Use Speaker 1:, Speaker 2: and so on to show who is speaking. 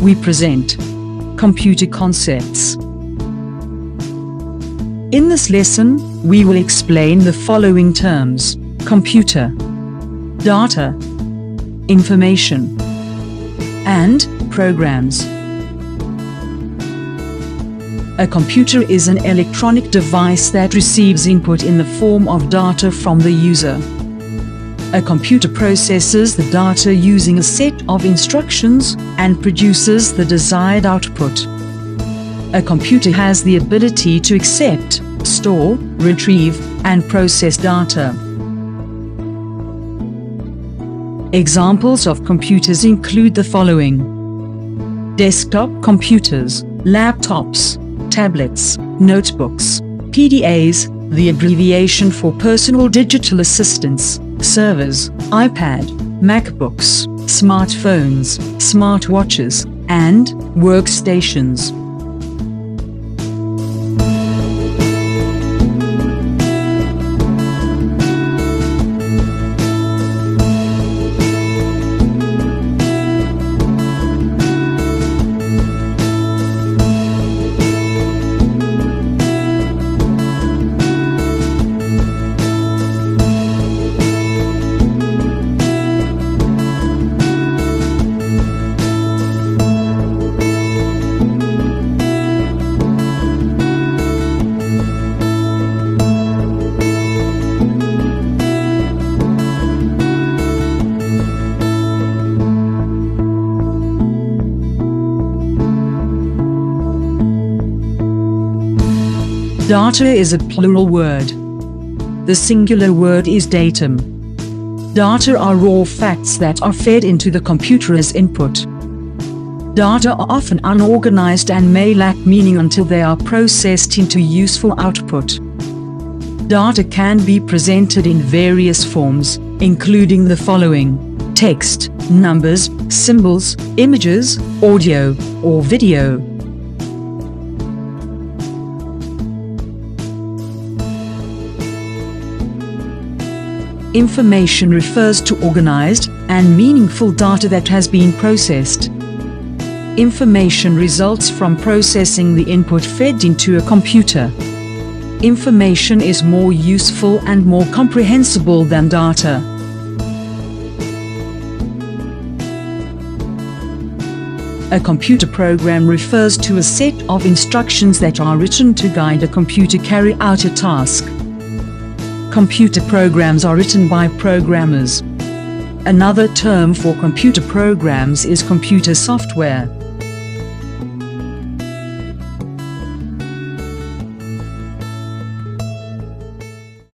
Speaker 1: we present computer concepts. In this lesson, we will explain the following terms computer, data, information, and programs. A computer is an electronic device that receives input in the form of data from the user. A computer processes the data using a set of instructions and produces the desired output. A computer has the ability to accept, store, retrieve, and process data. Examples of computers include the following desktop computers, laptops, tablets, notebooks, PDAs, the abbreviation for personal digital assistants, servers, iPad, MacBooks, smartphones, smartwatches, and workstations. Data is a plural word. The singular word is datum. Data are raw facts that are fed into the computer as input. Data are often unorganized and may lack meaning until they are processed into useful output. Data can be presented in various forms, including the following text, numbers, symbols, images, audio, or video. Information refers to organized and meaningful data that has been processed. Information results from processing the input fed into a computer. Information is more useful and more comprehensible than data. A computer program refers to a set of instructions that are written to guide a computer carry out a task. Computer programs are written by programmers. Another term for computer programs is computer software.